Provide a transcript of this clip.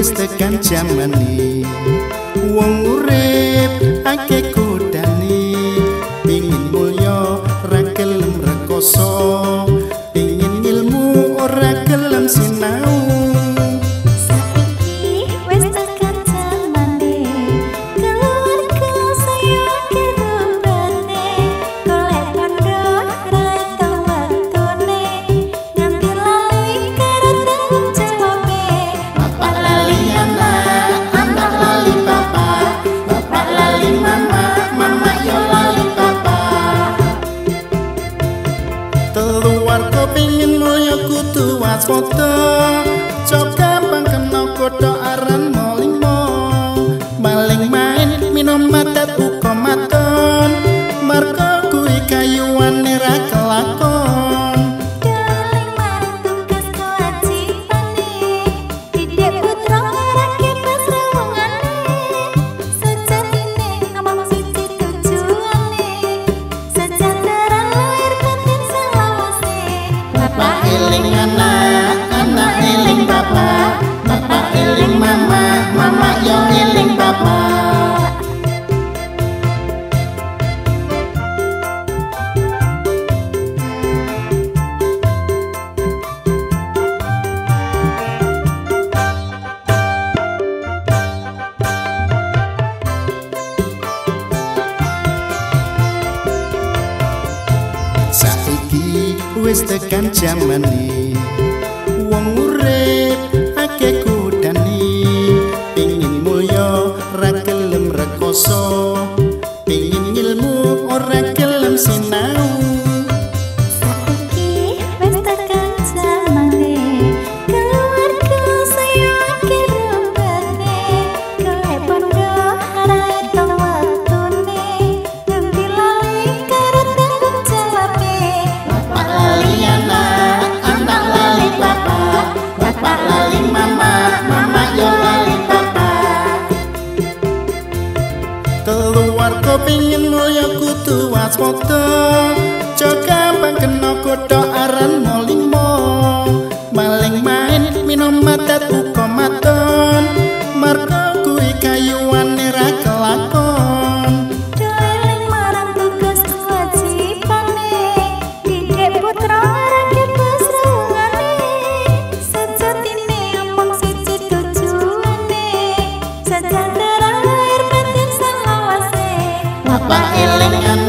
wis tekan jamane wong waspada cok wis tekan jamane. Wong urip akeh kodane pengin mulya ra gelem rekoso keluarga pingin mulya kudu waspada. Cok gampang kena kodho aran molimo maling main minum matet uga maton. Marko kuwi kayuwane Bapak eling